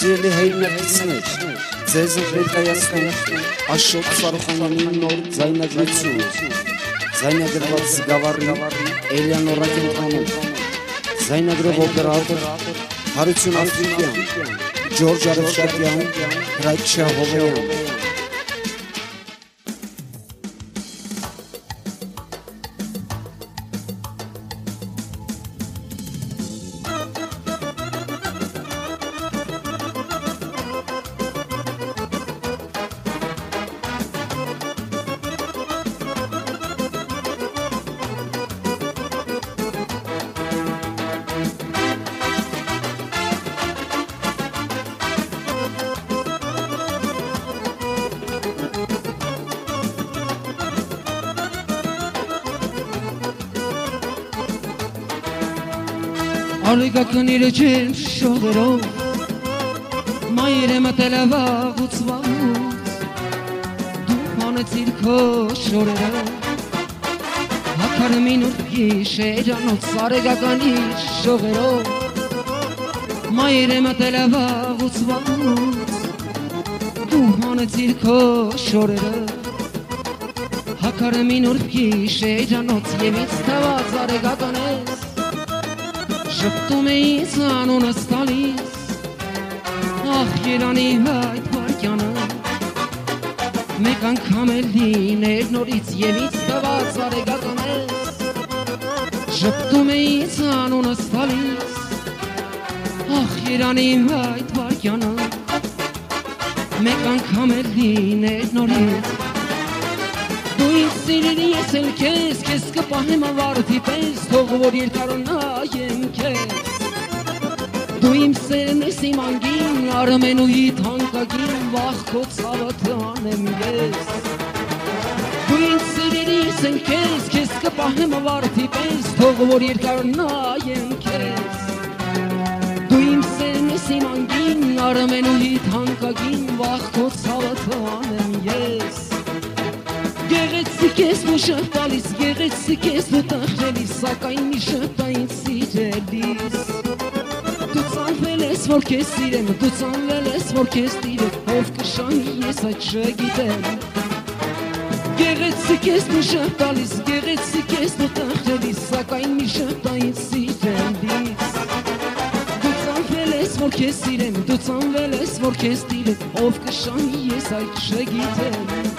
Սիրելի հայրենակիցներ, ձեզ ներկայացնում Աշոտ Սարխանյանի նոր ձայնագրություն։ Ձայնագրված զգավառի Էլիանորա կենտրոնում։ Ձայնագրով օպերատոր Հարություն Ալֆիկյան, Ջորջ Արևշատյան, Հրաչյա Հովեյան։ Արեգական իրեջեր շողերով Մայր է մտել է վաղուց վաղուց Դու հանեցիր քո շորերը Հակարմին ու գիշերանոց Արեգական իր շողերով Մայր է մտել է վաղուց վաղուց Դու հանեցիր քո շորերը Հակարմին ու գիշերանոց Եվ ինձ թված արեգական ես Շպտում էիս անունս տալիս Ախ երանի այդ վարկյանը Մեկ անգամ էլ լիներ նորից ինձ տված արեգական ես Շպտում էիս անունս տալիս Ախ երանի այդ վարկյանը Մեկ անգամ էլ լիներ նորից Դու ինձ սիրելի ես էլ քեզ, քեզ կպահեմ ավարտի պես, թող որ երկար քեզ։ Դու իմ սերն ես իմ անգին, արմենուհի թանկագին, վախ քո ցավը տանեմ ես։ Դու ինձ սիրելի ես էլ քեզ, քեզ կպահեմ ավարտի պես, թող որ երկար նայեմ քեզ։ Դու իմ սերն ես իմ անգին, արմենուհի թանկագին, վախ քո ցավը տանեմ ես։ Գեղեցիկ ես ու շղթալիս, գեղեցիկ ես ու տախրելիս, սակայն մի շղթային սիրելիս։ Դու ծանվել ես, որ կեզ սիրեմ, դու ծանվել ես, որ կեզ տիրեմ, ով կշանի ես այդ չգիտեմ։ Գեղեցիկ ես ու շղթալիս, գեղեցիկ ես ու տախրելիս, սակայն մի շղթային սիրելիս։ Դու ծանվել ես, որ կեզ սիրեմ, դու ծանվել ես, որ կեզ տիրեմ, ով կշանի ես այդ չգիտեմ։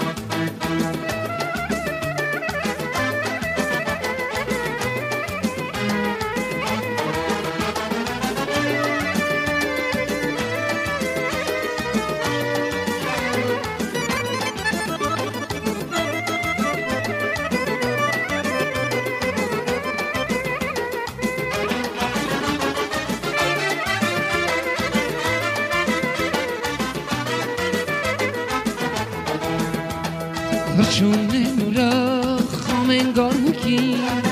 Թրջունեն ուրախ ամեն գարմուկին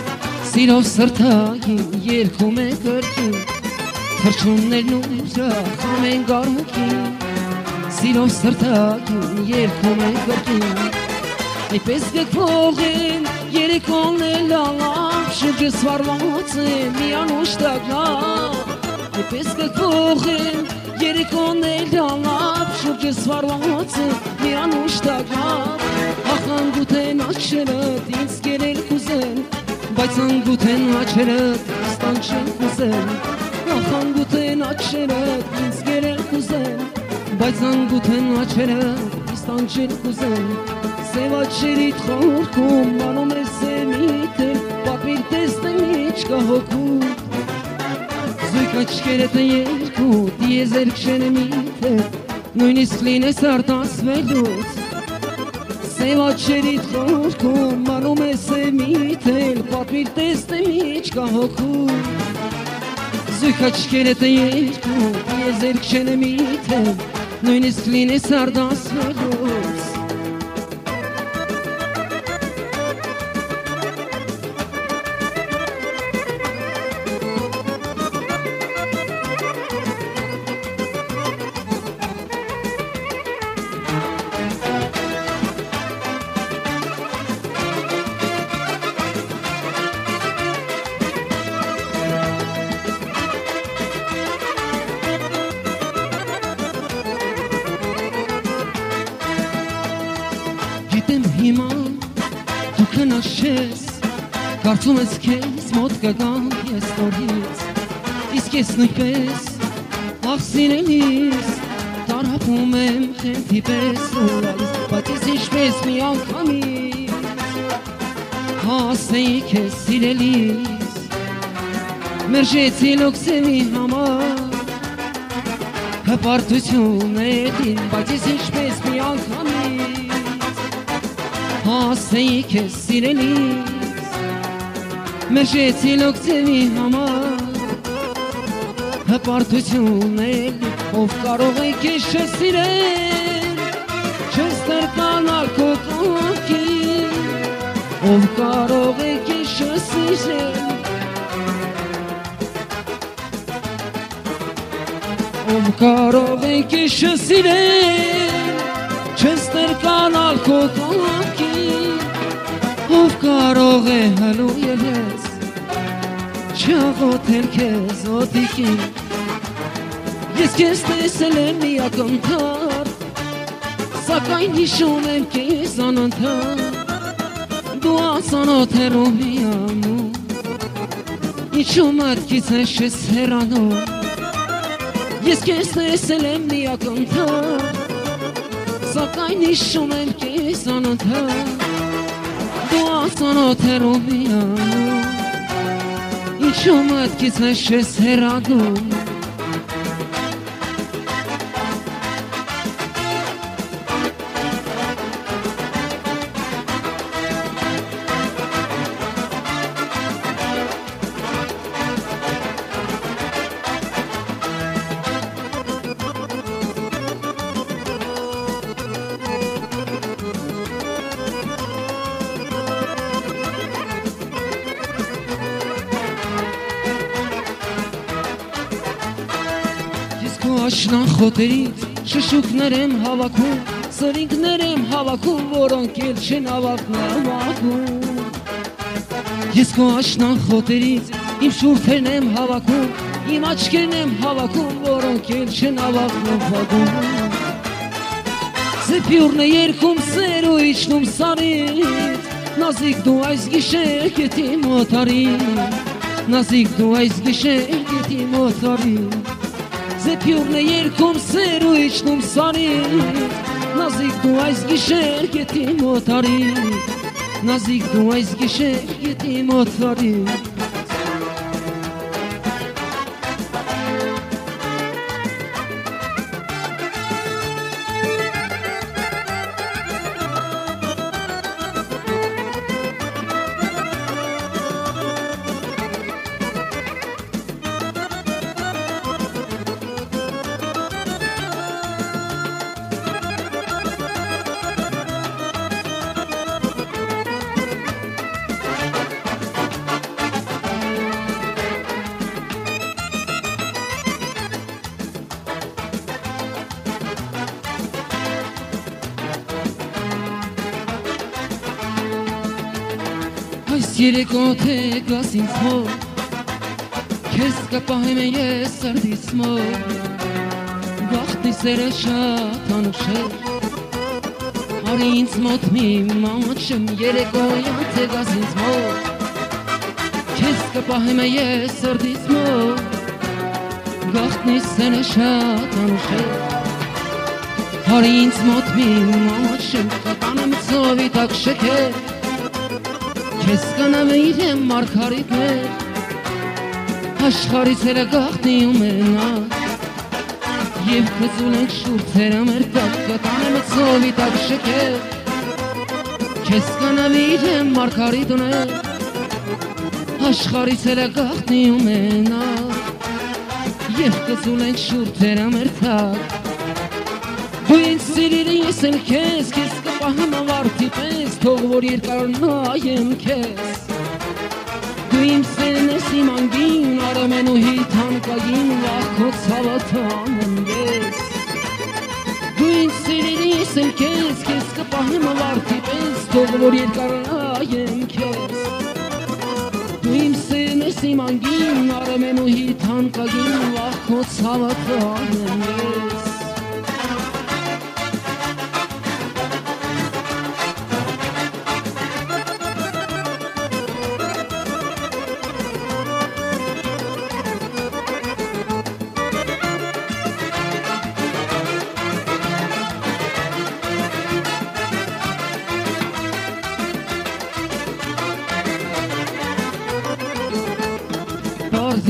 Սիրով սրտագին երկում է կրկին Թրջուններն ուրախ ամեն գարմուկին Սիրով սրտագին երկում է կրկին Այպես գկվողեն երեկոն էլ ալավ Շրջս վարված է միան ուշտագավ Այպես գկվողեն երեկոն էլ ալավ Շրջս վարված է միան ուշտագավ Ախ անգութեն աչերըտ ինձ կերել կուզեն Բայց անգութեն աչերըտ ստան չեն կուզեն Ախ անգութեն աչերըտ ինձ կերել կուզեն Բայց անգութեն աչերըտ ստան չեն կուզեն Սև աչերիդ խորքում անում է սեմիթել Պապիր տեսնեմ իչկա հոգուտ kaç kere tierku diezer kşenemite Noi niskline sartas vedut Seva çerit korku manume semitel Patmir testemiç kahoku Zükaç kere tierku diezer kşenemite Noi niskline sartas vedut միթել Նույնիսկ լինես արտասվելուց հիմա դու քնաշես Կարծում ես քեզ մոտ կգամ ես նորից Իսկ ես նույնպես աղ սիրելիս Տարապում եմ խենթի պես ուրալիս Բայց ես ինչպես մի անգամից Հասեի քեզ սիրելիս Մերժեցի լոքսեմի համար Հպարտություն էդին, բայց ես ինչպես մի անգամից Հասեի քեզ սիրելիս Մերժեցի լոքցեմի համար Հպարտություն էդին, ով կարող է քեզ չսիրել Չես տրկանալ քո կողքին Ով կարող է քեզ չսիրել ով կարող է քեշը սիրել չես տրկանալ քո կողքի ով կարող է հալույել ես չաղոթել քեզ օդիկի ես քեզ տեսել եմ մի ակնթար սակայն հիշում եմ քեզ անընդհատ դու անծանոթ հեռու միանում ինչու մարդքից ես հեռանում Ես քեզ տեսել եմ միակնթար Սակայն հիշում եմ քեզ անընդհատ Դու ասանոթ հեռու միանում Ինչու մտքից ես հեռանում աշնանխոտերից շշուկներ եմ հավաքում, սրինքներ եմ հավաքում, որոնք էլ չեն ավակնավակում։ Ես քո աշնանխոտերից իմ շուրթերն եմ հավաքում, իմ աչքերն եմ հավաքում, որոնք էլ չեն ավակնավակում։ Զեփյուրն է երկում սեր ու իջնում սարից, նազիկ դու այս գիշեր գետի մոտարի, նազիկ դու այս գիշեր գետի մոտարի։ Զեփյուրն է երգում սեր ու իջնում սանի Նազիկ դու այս գիշեր գետի մոտարի Նազիկ դու այս գիշեր գետի մոտարի երեկո թե գաս ինձ մոտ Քեզ կպահեմ ես սրդիս մոտ Գախտի սերը շատ անուշեր Արի ինձ մոտ մի մաչեմ երեկոյան թե գաս ինձ մոտ Քեզ կպահեմ ես սրդիս մոտ Գախտնի սերը շատ անուշեր Արի ինձ մոտ մի մաչեմ կտանեմ ծովի տակ շքեր Քեզ կանամ իրեմ մարգարիտներ Աշխարից էլ գաղտնի ումենա Եվ կծուլ ենք շուրթերը մեր տակ Կտանեմ ծովի տակ շքեր Քեզ կանամ իրեմ մարգարիտներ Աշխարից էլ գաղտնի ումենա Եվ կծուլ ենք շուրթերը մեր տակ Դու ինձ սիրիր ես էլ քեզ Քեզ կպահեմ ավարդի պես Թող որ երկար նայեմ քեզ Դու իմ սերն ես իմ անգին Արամեն ու հիթանկագին Վախ քո ցավը թանեմ ես Դու ինձ ես էլ քեզ Քեզ կպահեմ ավարդի պես Թող որ երկար նայեմ քեզ Դու իմ սերն ես իմ անգին Արամեն ու հիթանկագին Վախ քո ցավը թանեմ ես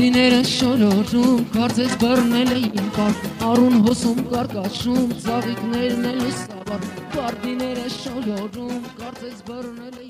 Բարդիները շորորում, կարծես բռնել էին պար Արուն հոսում կարկաշում, ծաղիկներն էլ սավար Բարդիները շորորում, կարծես բռնել էին